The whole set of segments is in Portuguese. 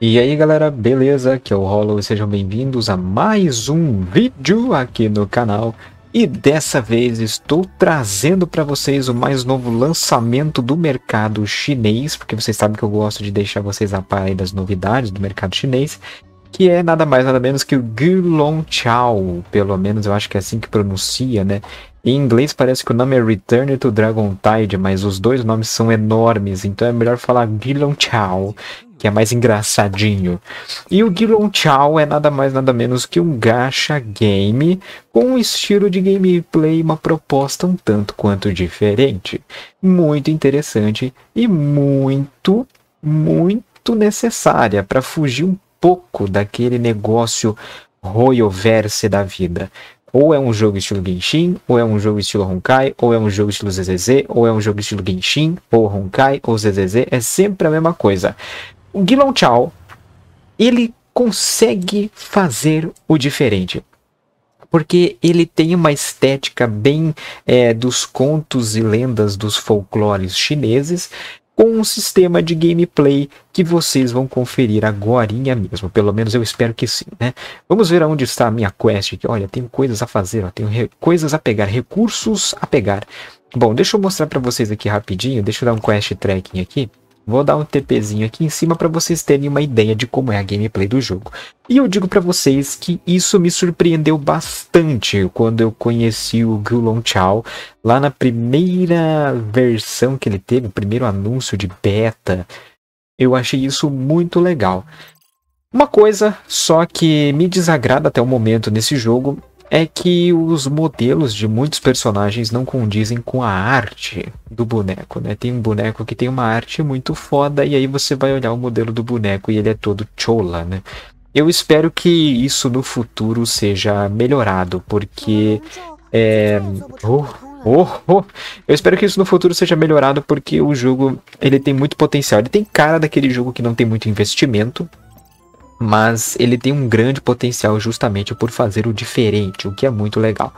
E aí galera, beleza? Aqui é o Hollow sejam bem-vindos a mais um vídeo aqui no canal. E dessa vez estou trazendo para vocês o mais novo lançamento do mercado chinês, porque vocês sabem que eu gosto de deixar vocês a par das novidades do mercado chinês, que é nada mais nada menos que o Gulong Chao, pelo menos eu acho que é assim que pronuncia, né? Em inglês parece que o nome é Return to Dragon Tide, mas os dois nomes são enormes, então é melhor falar Gulong Chao que é mais engraçadinho. E o Gilon Chao é nada mais nada menos que um gacha game com um estilo de gameplay, uma proposta um tanto quanto diferente. Muito interessante e muito, muito necessária para fugir um pouco daquele negócio Royoverse da vida. Ou é um jogo estilo Genshin, ou é um jogo estilo Honkai, ou é um jogo estilo ZZZ, ou é um jogo estilo Genshin, ou Honkai, ou ZZZ, é sempre a mesma coisa. O Guilherme Chao, ele consegue fazer o diferente. Porque ele tem uma estética bem é, dos contos e lendas dos folclores chineses, com um sistema de gameplay que vocês vão conferir agora mesmo. Pelo menos eu espero que sim, né? Vamos ver aonde está a minha quest. Aqui. Olha, tenho coisas a fazer, ó, tenho coisas a pegar, recursos a pegar. Bom, deixa eu mostrar para vocês aqui rapidinho. Deixa eu dar um quest tracking aqui. Vou dar um TPzinho aqui em cima para vocês terem uma ideia de como é a gameplay do jogo. E eu digo para vocês que isso me surpreendeu bastante quando eu conheci o Gulong Chao lá na primeira versão que ele teve, o primeiro anúncio de beta. Eu achei isso muito legal. Uma coisa só que me desagrada até o momento nesse jogo é que os modelos de muitos personagens não condizem com a arte do boneco, né? Tem um boneco que tem uma arte muito foda e aí você vai olhar o modelo do boneco e ele é todo chola, né? Eu espero que isso no futuro seja melhorado, porque é, oh, oh, oh. eu espero que isso no futuro seja melhorado porque o jogo ele tem muito potencial. Ele tem cara daquele jogo que não tem muito investimento, mas ele tem um grande potencial justamente por fazer o diferente, o que é muito legal.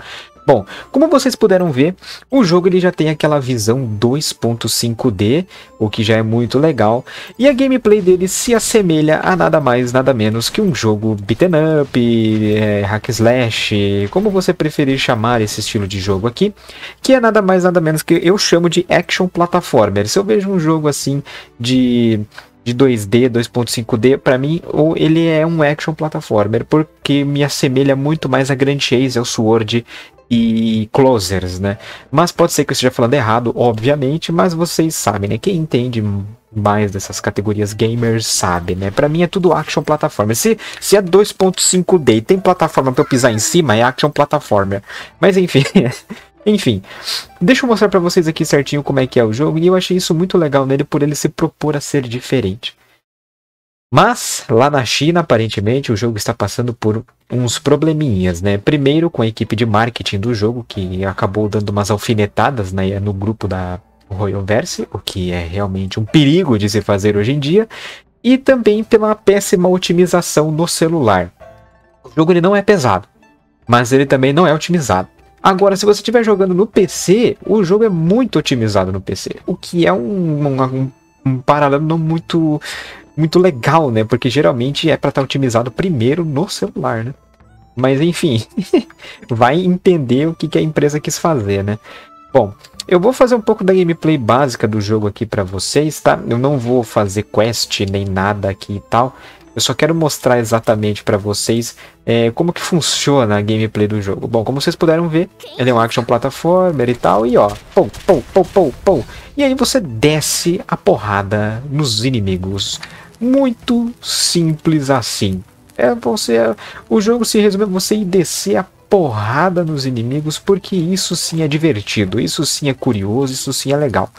Bom, como vocês puderam ver, o jogo ele já tem aquela visão 2.5D, o que já é muito legal, e a gameplay dele se assemelha a nada mais, nada menos que um jogo beaten up, é, hack slash, como você preferir chamar esse estilo de jogo aqui, que é nada mais, nada menos que eu chamo de action platformer. Se eu vejo um jogo assim de de 2D, 2.5D, para mim, ou ele é um action platformer, porque me assemelha muito mais a Grand Chase, ao Sword e Closers, né? Mas pode ser que eu esteja falando errado, obviamente, mas vocês sabem, né? Quem entende mais dessas categorias gamers sabe, né? Para mim é tudo action platformer. Se, se é 2.5D e tem plataforma para eu pisar em cima, é action platformer. Mas enfim, Enfim, deixa eu mostrar para vocês aqui certinho como é que é o jogo, e eu achei isso muito legal nele por ele se propor a ser diferente. Mas, lá na China, aparentemente, o jogo está passando por uns probleminhas, né? Primeiro, com a equipe de marketing do jogo, que acabou dando umas alfinetadas né, no grupo da Royalverse, o que é realmente um perigo de se fazer hoje em dia, e também pela péssima otimização no celular. O jogo ele não é pesado, mas ele também não é otimizado. Agora, se você estiver jogando no PC, o jogo é muito otimizado no PC, o que é um, um, um paralelo não muito, muito legal, né? Porque geralmente é para estar tá otimizado primeiro no celular, né? Mas enfim, vai entender o que, que a empresa quis fazer, né? Bom, eu vou fazer um pouco da gameplay básica do jogo aqui para vocês, tá? Eu não vou fazer quest nem nada aqui e tal. Eu só quero mostrar exatamente para vocês é, como que funciona a gameplay do jogo. Bom, como vocês puderam ver, ele é um action platformer e tal, e ó, pou, pou, pou, pou, pou. E aí você desce a porrada nos inimigos. Muito simples assim. É você, o jogo se resume a você ir descer a porrada nos inimigos, porque isso sim é divertido, isso sim é curioso, isso sim é legal.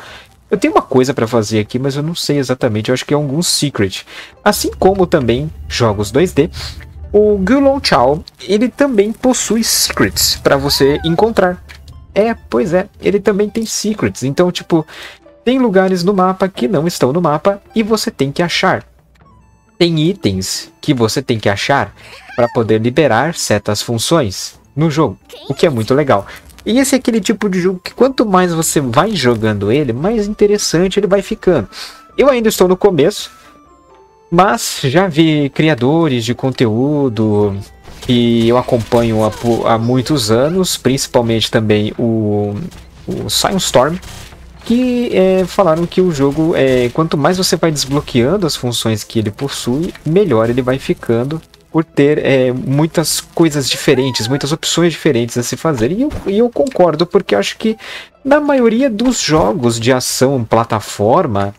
Eu tenho uma coisa para fazer aqui, mas eu não sei exatamente. Eu acho que é algum secret. Assim como também jogos 2D, o Gulong Chao, ele também possui secrets para você encontrar. É, pois é, ele também tem secrets. Então, tipo, tem lugares no mapa que não estão no mapa e você tem que achar. Tem itens que você tem que achar para poder liberar certas funções no jogo, o que é muito legal. E esse é aquele tipo de jogo que quanto mais você vai jogando ele, mais interessante ele vai ficando. Eu ainda estou no começo, Mas já vi criadores de conteúdo que eu acompanho há, há muitos anos, principalmente também o, o Storm, que é, falaram que o jogo, é, quanto mais você vai desbloqueando as funções que ele possui, melhor ele vai ficando por ter é, muitas coisas diferentes, muitas opções diferentes a se fazer. E eu, e eu concordo, porque acho que na maioria dos jogos de ação plataforma,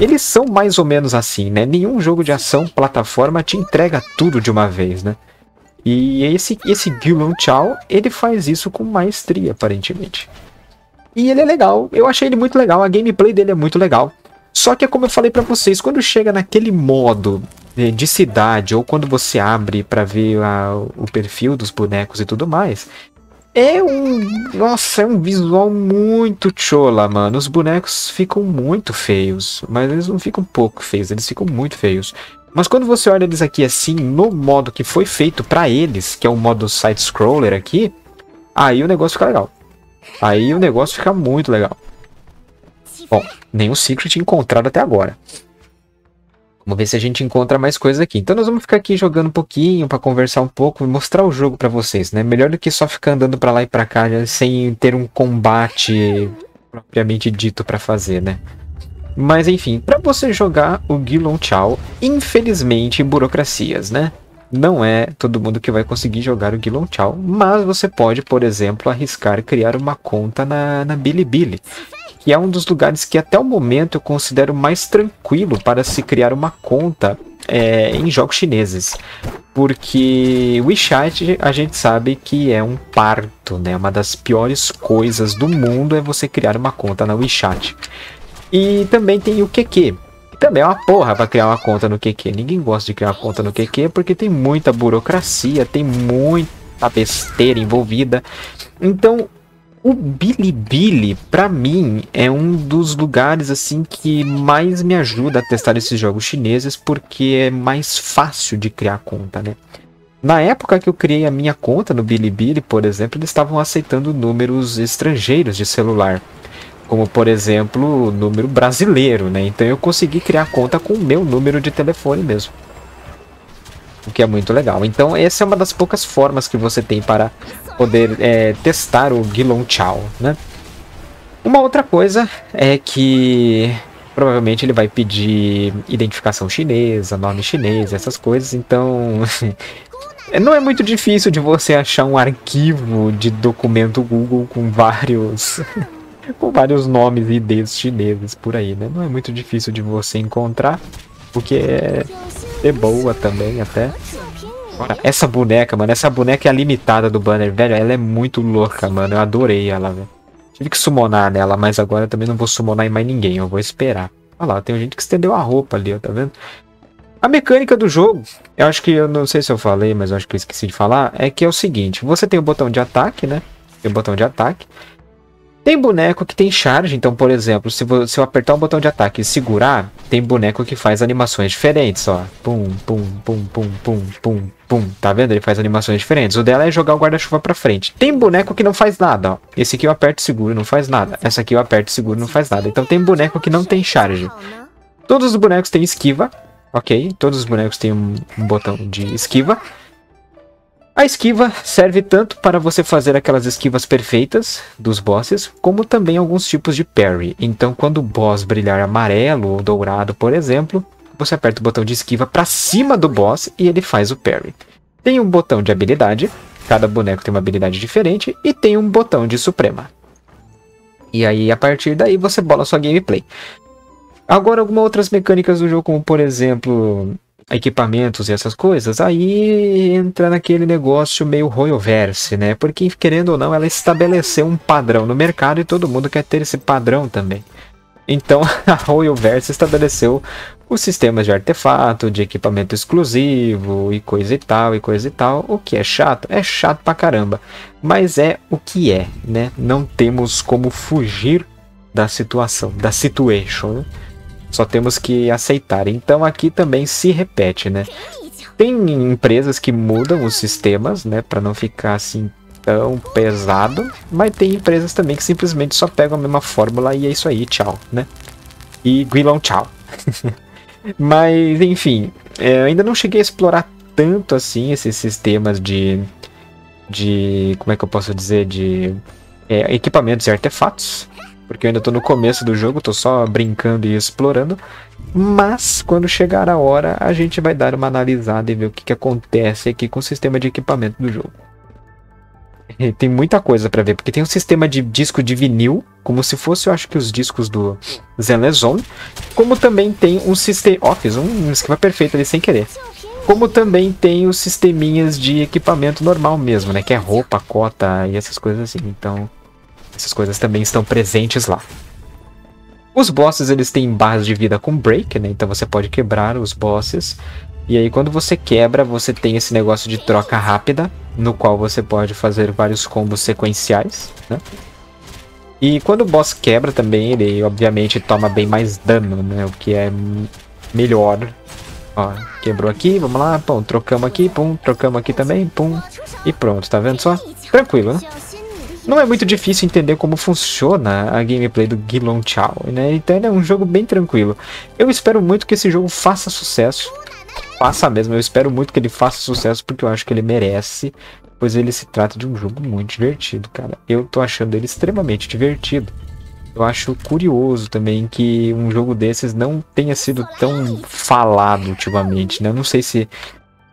eles são mais ou menos assim, né? Nenhum jogo de ação plataforma te entrega tudo de uma vez, né? E esse, esse Gilon Chao, ele faz isso com maestria, aparentemente. E ele é legal, eu achei ele muito legal, a gameplay dele é muito legal. Só que é como eu falei para vocês, quando chega naquele modo de cidade, ou quando você abre para ver a, o perfil dos bonecos e tudo mais, é um. Nossa, é um visual muito chola, mano. Os bonecos ficam muito feios. Mas eles não ficam pouco feios, eles ficam muito feios. Mas quando você olha eles aqui assim, no modo que foi feito para eles, que é o modo side-scroller aqui, aí o negócio fica legal. Aí o negócio fica muito legal. Bom, nenhum secret encontrado até agora. Vamos ver se a gente encontra mais coisas aqui. Então nós vamos ficar aqui jogando um pouquinho para conversar um pouco, mostrar o jogo para vocês, né? Melhor do que só ficar andando para lá e para cá sem ter um combate propriamente dito para fazer, né? Mas enfim, para você jogar o Gilon Chao, infelizmente burocracias, né? Não é todo mundo que vai conseguir jogar o Gilon Chao, mas você pode, por exemplo, arriscar criar uma conta na, na Bilibili que é um dos lugares que até o momento eu considero mais tranquilo para se criar uma conta é, em jogos chineses. Porque o WeChat a gente sabe que é um parto, né? Uma das piores coisas do mundo é você criar uma conta na WeChat. E também tem o QQ, também é uma porra para criar uma conta no QQ. Ninguém gosta de criar uma conta no QQ porque tem muita burocracia, tem muita besteira envolvida. Então, o Bilibili, para mim, é um dos lugares assim que mais me ajuda a testar esses jogos chineses porque é mais fácil de criar conta, né? Na época que eu criei a minha conta no Bilibili, por exemplo, eles estavam aceitando números estrangeiros de celular, como por exemplo, o número brasileiro, né? Então eu consegui criar conta com o meu número de telefone mesmo o que é muito legal. Então, essa é uma das poucas formas que você tem para poder é, testar o Gilon Chao, né? Uma outra coisa é que provavelmente ele vai pedir identificação chinesa, nome chinês, essas coisas, então não é muito difícil de você achar um arquivo de documento Google com vários com vários nomes e IDs chineses por aí, né? Não é muito difícil de você encontrar, porque é ser boa também, até. essa boneca, mano, essa boneca é a limitada do banner, velho. Ela é muito louca, mano. Eu adorei ela, velho. Tive que summonar nela, mas agora eu também não vou summonar em mais ninguém. Eu vou esperar. Olha lá, tem gente que estendeu a roupa ali, ó, tá vendo? A mecânica do jogo, eu acho que eu não sei se eu falei, mas eu acho que eu esqueci de falar, é que é o seguinte: você tem o botão de ataque, né? Tem o botão de ataque. Tem boneco que tem charge, então, por exemplo, se, se eu apertar o botão de ataque e segurar, tem boneco que faz animações diferentes, ó. Pum, pum, pum, pum, pum, pum, pum. Tá vendo? Ele faz animações diferentes. O dela é jogar o guarda-chuva pra frente. Tem boneco que não faz nada, ó. Esse aqui eu aperto e seguro, não faz nada. Essa aqui eu aperto e seguro, não faz nada. Então tem boneco que não tem charge. Todos os bonecos têm esquiva, ok? Todos os bonecos têm um, um botão de esquiva. A esquiva serve tanto para você fazer aquelas esquivas perfeitas dos bosses, como também alguns tipos de parry. Então, quando o boss brilhar amarelo ou dourado, por exemplo, você aperta o botão de esquiva para cima do boss e ele faz o parry. Tem um botão de habilidade, cada boneco tem uma habilidade diferente, e tem um botão de suprema. E aí, a partir daí, você bola sua gameplay. Agora, algumas outras mecânicas do jogo, como por exemplo, equipamentos e essas coisas, aí entra naquele negócio meio Royoverse, né? Porque, querendo ou não, ela estabeleceu um padrão no mercado e todo mundo quer ter esse padrão também. Então, a Royoverse estabeleceu os sistemas de artefato, de equipamento exclusivo e coisa e tal, e coisa e tal. O que é chato? É chato pra caramba. Mas é o que é, né? Não temos como fugir da situação, da situation, né? Só temos que aceitar. Então aqui também se repete, né? Tem empresas que mudam os sistemas, né, para não ficar assim tão pesado, mas tem empresas também que simplesmente só pegam a mesma fórmula e é isso aí, tchau, né? E Guilão, tchau. Mas, enfim, é, ainda não cheguei a explorar tanto assim esses sistemas de. de. como é que eu posso dizer? De é, equipamentos e artefatos. Porque eu ainda tô no começo do jogo, tô só brincando e explorando. Mas quando chegar a hora, a gente vai dar uma analisada e ver o que, que acontece aqui com o sistema de equipamento do jogo. E tem muita coisa para ver, porque tem um sistema de disco de vinil, como se fosse, eu acho que os discos do Zenlezone, como também tem um sistema... Ó, oh, fiz um esquema perfeito ali sem querer. Como também tem os sisteminhas de equipamento normal mesmo, né? Que é roupa, cota e essas coisas assim. Então, essas coisas também estão presentes lá. Os bosses eles têm barras de vida com break, né? Então você pode quebrar os bosses. E aí quando você quebra, você tem esse negócio de troca rápida, no qual você pode fazer vários combos sequenciais, né? E quando o boss quebra também, ele obviamente toma bem mais dano, né? O que é melhor. Ó, quebrou aqui, vamos lá, pum, trocamos aqui, pum, trocamos aqui também, pum. E pronto, tá vendo só? Tranquilo, né? Não é muito difícil entender como funciona a gameplay do Gilon Chao, né? Então é um jogo bem tranquilo. Eu espero muito que esse jogo faça sucesso. Faça mesmo, eu espero muito que ele faça sucesso porque eu acho que ele merece. Pois ele se trata de um jogo muito divertido, cara. Eu tô achando ele extremamente divertido. Eu acho curioso também que um jogo desses não tenha sido tão falado ultimamente, né? Eu não sei se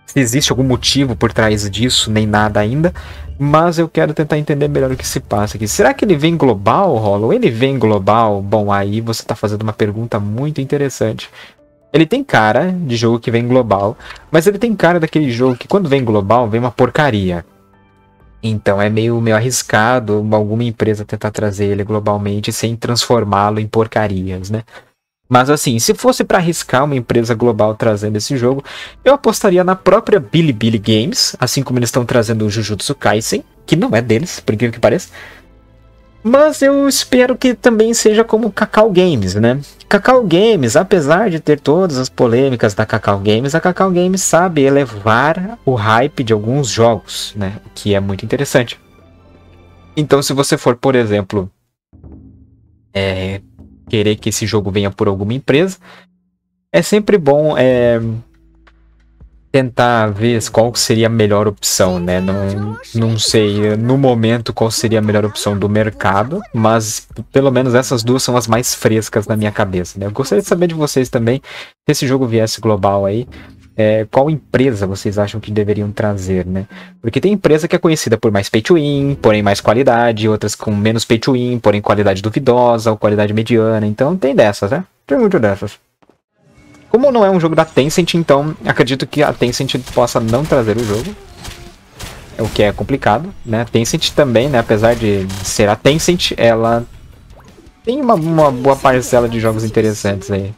se existe algum motivo por trás disso, nem nada ainda. Mas eu quero tentar entender melhor o que se passa aqui. Será que ele vem global, Hollow? Ele vem global? Bom, aí você está fazendo uma pergunta muito interessante. Ele tem cara de jogo que vem global, mas ele tem cara daquele jogo que quando vem global vem uma porcaria. Então é meio, meio arriscado alguma empresa tentar trazer ele globalmente sem transformá-lo em porcarias, né? Mas assim, se fosse para arriscar uma empresa global trazendo esse jogo, eu apostaria na própria Bilibili Games, assim como eles estão trazendo o Jujutsu Kaisen, que não é deles, por incrível que pareça. Mas eu espero que também seja como Cacau Games, né? Cacau Games, apesar de ter todas as polêmicas da Cacau Games, a Cacau Games sabe elevar o hype de alguns jogos, né? O que é muito interessante. Então, se você for, por exemplo, é, querer que esse jogo venha por alguma empresa. É sempre bom é, tentar ver qual seria a melhor opção, né? Não, não sei no momento qual seria a melhor opção do mercado, mas pelo menos essas duas são as mais frescas na minha cabeça, né? Eu gostaria de saber de vocês também, se esse jogo viesse global aí, é, qual empresa vocês acham que deveriam trazer, né? Porque tem empresa que é conhecida por mais pay to win, porém mais qualidade, outras com menos pay to win, porém qualidade duvidosa ou qualidade mediana. Então tem dessas, né? Tem muito dessas. Como não é um jogo da Tencent, então acredito que a Tencent possa não trazer o jogo. O que é complicado, né? A Tencent também, né? Apesar de ser a Tencent, ela tem uma, uma boa parcela de jogos interessantes aí.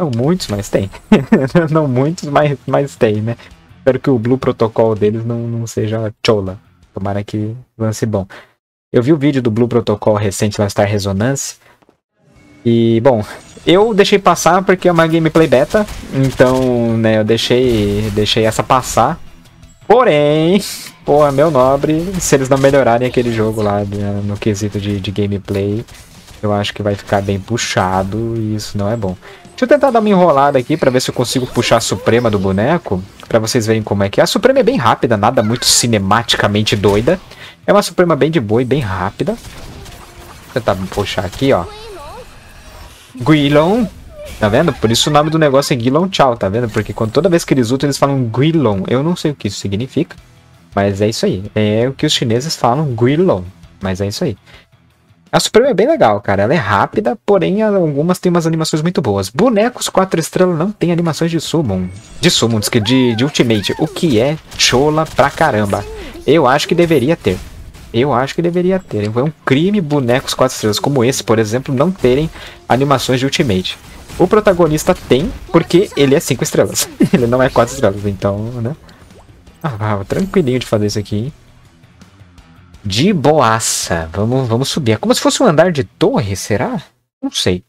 Não muitos, mas tem. não muitos, mas, mas tem, né? Espero que o Blue Protocol deles não, não seja chola. Tomara que lance bom. Eu vi o vídeo do Blue Protocol recente lá, Star Resonance. E, bom, eu deixei passar porque é uma gameplay beta. Então, né, eu deixei, deixei essa passar. Porém, porra, meu nobre, se eles não melhorarem aquele jogo lá né, no quesito de, de gameplay, eu acho que vai ficar bem puxado e isso não é bom. Deixa eu tentar dar uma enrolada aqui para ver se eu consigo puxar a Suprema do boneco, para vocês verem como é que é. A Suprema é bem rápida, nada muito cinematicamente doida. É uma Suprema bem de boa e bem rápida. Vou tentar puxar aqui, ó. Guilon. Tá vendo? Por isso o nome do negócio é Guilon Chao, tá vendo? Porque quando, toda vez que eles lutam, eles falam Guilon. Eu não sei o que isso significa, mas é isso aí. É o que os chineses falam Guilon, mas é isso aí. A Suprema é bem legal, cara. Ela é rápida, porém algumas tem umas animações muito boas. Bonecos 4 estrelas não tem animações de Summon. De Summon, de, de Ultimate. O que é chola pra caramba. Eu acho que deveria ter. Eu acho que deveria ter. É um crime bonecos 4 estrelas como esse, por exemplo, não terem animações de Ultimate. O protagonista tem, porque ele é 5 estrelas. ele não é 4 estrelas, então, né? Ah, tranquilinho de fazer isso aqui, hein? De boaça. Vamos, vamos subir. É como se fosse um andar de torre, será? Não sei.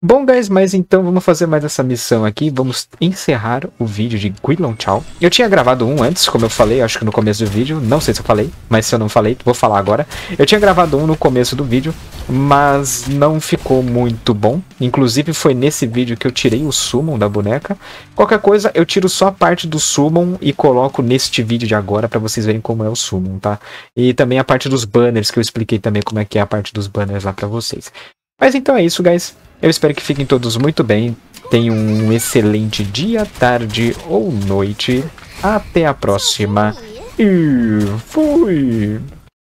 Bom, guys, mas então vamos fazer mais essa missão aqui. Vamos encerrar o vídeo de Guilon Chao. Eu tinha gravado um antes, como eu falei, acho que no começo do vídeo. Não sei se eu falei, mas se eu não falei, vou falar agora. Eu tinha gravado um no começo do vídeo, mas não ficou muito bom. Inclusive foi nesse vídeo que eu tirei o summon da boneca. Qualquer coisa, eu tiro só a parte do summon e coloco neste vídeo de agora para vocês verem como é o summon, tá? E também a parte dos banners, que eu expliquei também como é que é a parte dos banners lá para vocês. Mas então é isso, guys. Eu espero que fiquem todos muito bem. Tenham um excelente dia, tarde ou noite. Até a próxima. E fui!